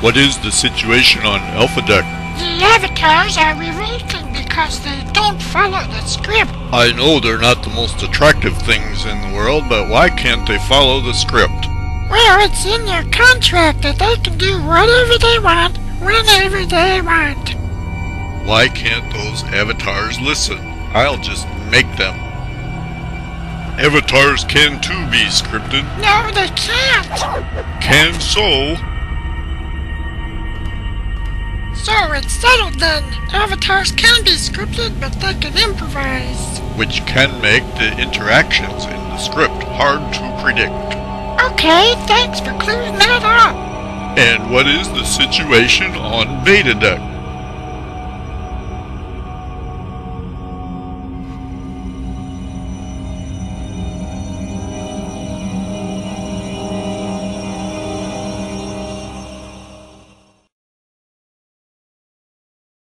What is the situation on Alpha Deck? The avatars are revolting because they don't follow the script. I know they're not the most attractive things in the world, but why can't they follow the script? Well, it's in their contract that they can do whatever they want, whenever they want. Why can't those avatars listen? I'll just make them. Avatars can too be scripted. No, they can't. Can so. So it's settled then. Avatars can be scripted, but they can improvise. Which can make the interactions in the script hard to predict. Okay, thanks for clearing that up. And what is the situation on Beta Deck?